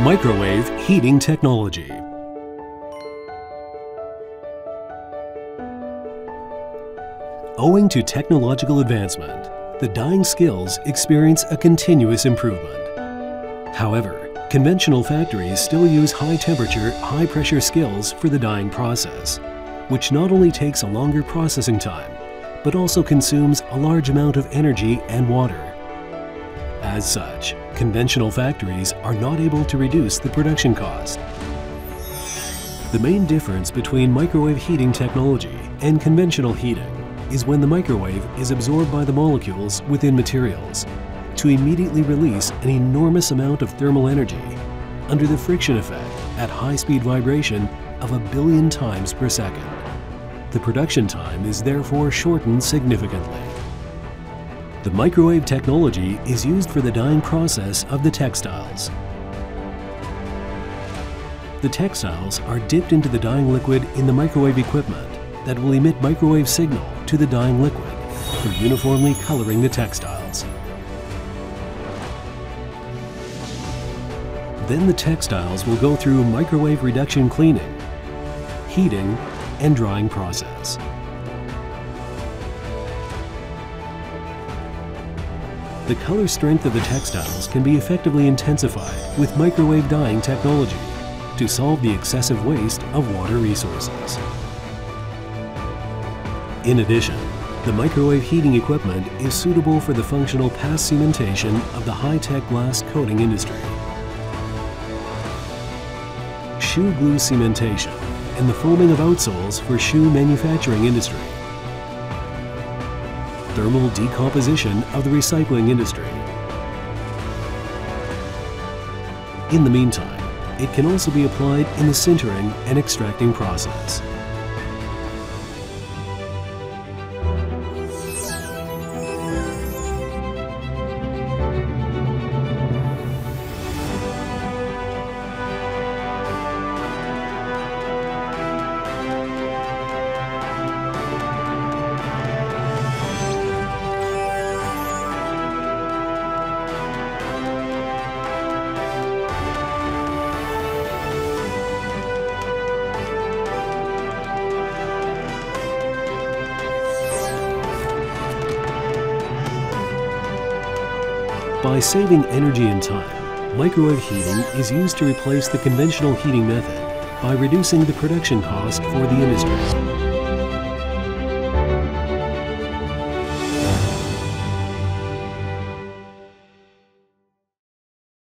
Microwave heating technology. Owing to technological advancement, the dyeing skills experience a continuous improvement. However, conventional factories still use high temperature, high pressure skills for the dyeing process, which not only takes a longer processing time, but also consumes a large amount of energy and water. As such, conventional factories are not able to reduce the production cost. The main difference between microwave heating technology and conventional heating is when the microwave is absorbed by the molecules within materials to immediately release an enormous amount of thermal energy under the friction effect at high speed vibration of a billion times per second. The production time is therefore shortened significantly. The microwave technology is used for the dyeing process of the textiles. The textiles are dipped into the dyeing liquid in the microwave equipment that will emit microwave signal to the dyeing liquid for uniformly coloring the textiles. Then the textiles will go through microwave reduction cleaning, heating, and drying process. The color strength of the textiles can be effectively intensified with microwave dyeing technology to solve the excessive waste of water resources. In addition, the microwave heating equipment is suitable for the functional paste cementation of the high-tech glass coating industry. Shoe glue cementation and the foaming of outsoles for shoe manufacturing industry thermal decomposition of the recycling industry. In the meantime, it can also be applied in the sintering and extracting process. By saving energy and time, microwave heating is used to replace the conventional heating method by reducing the production cost for the industry.